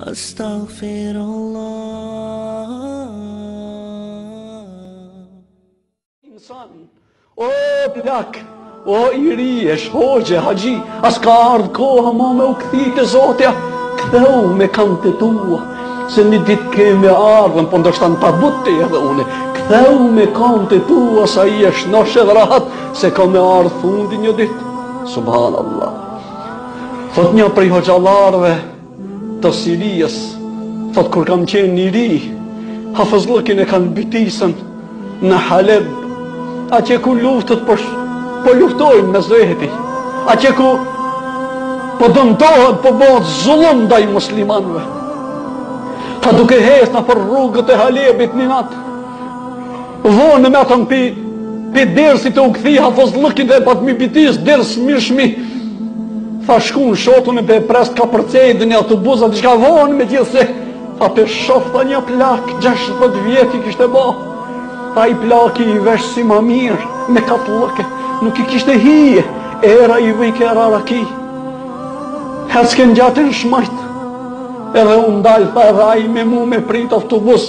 Astaghfirullah Insan O plak O i ri jesh hoxhë haxhi As ka ardhë koha ma me u kthi te Zoti Ktheu me kamtë tua Se një dit ke me ardhën Po ndoshta në tabut ti edhe une Ktheu me kamtë tua Sa je shnosh edhe rahat Se ka me ardhë fundi një dit Subhanallah Thot një prej hoxhallarëve të Sirijës, thot kur kam qenë i ri, hafëzllëkin e kam bitisën në Haleb, atje ku luftët po luftojnë mes veti, atje ku po dëmtohet, po bëhet zullum ndaj muslimanëve. Tha duke hec nëpër rrugët e Halebit një natë, Vonë me thënë pi, pi dersit tu u kthi hafozllëkit dhe patmi bitis ders mishmi. Tha shkun shokt un e pe pres ka përcej dhe një autobus të shka vonë me gjithë se. Tha pe shof tha një plak, gjashtëdhjetë vjeti kishte ba. Tha i plaki i vesh si ma mirë, me katë lëke, nuk i kishte hije, era i vijke era raki. Hecke në t'gjathtë n't'majtë, edhe unë dalë, tha edhe ai me mu me pritë autobus,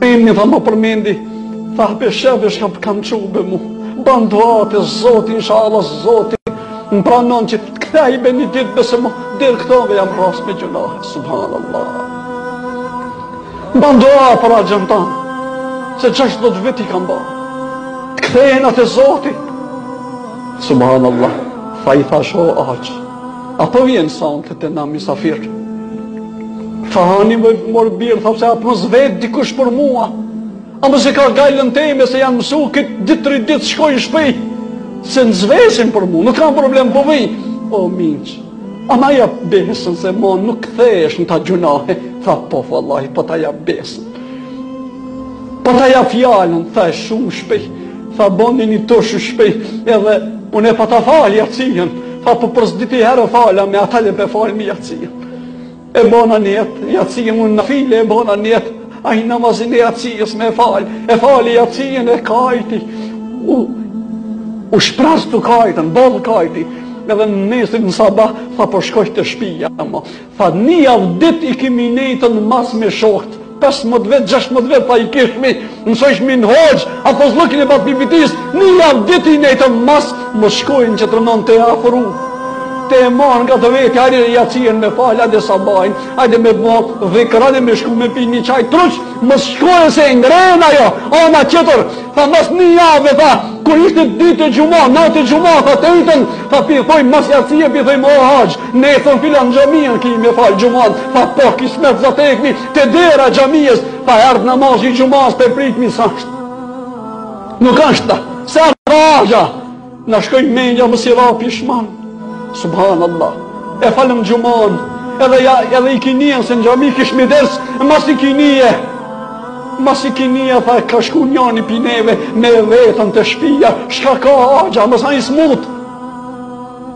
Emni tha ma përmendi Tha pe shef e shkap kam qu be mu Ban dua te Zoti inshallah Zoti Më pranon që të kthej be një dit besom mu Deri këtu jam rras me gjunah Subhan Allah Ban dua ti për axhën tan Se gjashtëdhjetë vjeti kam ba Të kthehna te Zoti Subhan Allah Tha i thash o axhë A po vjen sonte te na misafir Tha ani more bir, thot se a po vet dikush për mua. A mos e ki gajlën teme se janë mësu ka dy ditë tri ditë s'shkoj në shtëpi. Se nuk vesin për mua, nuk kam problem po vij. O mixhë, a ma jap besën se më nuk kthehesh në ta gjunahe. Tha po vallahi, po ta jap besën. Po ta jap fjalën, tha e shumë shpejt. Tha boni një tush shpejt edhe unë e pata falë jacien. Tha po për s'dyti herë fala me ata le be falmi jacien. E bona njet, jacien unë nafile e bona njet, ai namazin e jacijës me fal, e fali jacijën e kajti, u, u shpras tu kajtën, bol kajti, edhe nesrit në sabah, tha po shkoj te shpija, tha një javë dit i kimi nejtën mas me shokët, Pesëmbëdhjetë vjet, gjashtëmbëdhjetë vjet tha i kishmi, mësojshmi në hoxhë, hafozllëkin e patmi bitis, një javë ditë i nejtëm mas, mos shkon që të rrenon ta afru. Ta marrën nga te vetja, hajde jacien me falë, hajde sabahin, hajde me bo dhikr hajde me shku me pi një çaj truq, mos shkon se e ngrejnë ajo ana tjetër, tha mas një jave, tha, kur ishte ditë e xhuma, natë e xhuma, tha të enjten, tha pi, thoj, mas jacien, pi, thoj, më o hoxhë, Nesër filan xhamia ki me fal xhuman, tha po kismet zatekni te dera e xhamisë, tha erdh namazi i xhumasë te pritni sa është. Nuk është tha, sa raja, na shkoi menja mos i ra pishman, subhanallah, e falëm xhuman, edhe, ja, edhe ikinien se në xhami kish me ders, e mas ikinie, mas ikinie, tha, ka shku njani pi neve me vet te shpia, shka ka axha, mos a i smutë,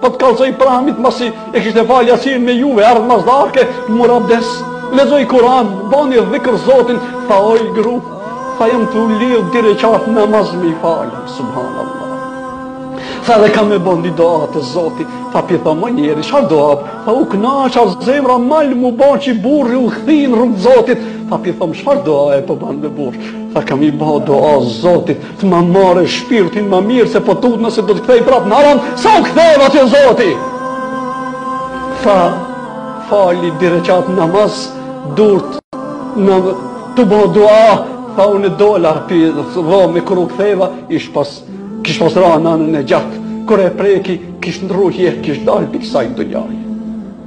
Po të kallzoj pramit masi e kishte falë jacinë me juve, ardhë mas darke, mur abdes, lexoi kuran, bani dhikër zotin, tha oj gru, tha jam tu i lidhë dy reqat namaz me i falë, subhanallah. Tha edhe kam me ba ni dua te zoti, tha pi tham o njeri, çfarë dua, tha u kënaqa zemra mal m'u ba që burri u kthy n'rrugë zotit, tha pi tham çfarë duaje po ban be burrë, tha kam i ba dua zotit, Të ma marrë shpirtin ma mirë se po tutna se do të kthej prapë në haram, sa u ktheva te zoti! Tha, fali dy reqat namaz, durt nalt tu bo dua, tha unë dola pi dhome, kur u ktheva, ish pas, kish pas ra në anën e djathtë, kur e preki, kish ndrru jetë, kish dalë pi kësaj dynjaje.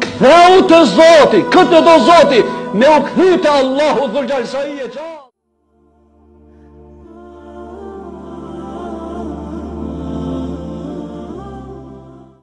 Kthehu te Zoti, këtë e do Zoti, me u kthy te Allahu Dhul Xhal sa je gjallë.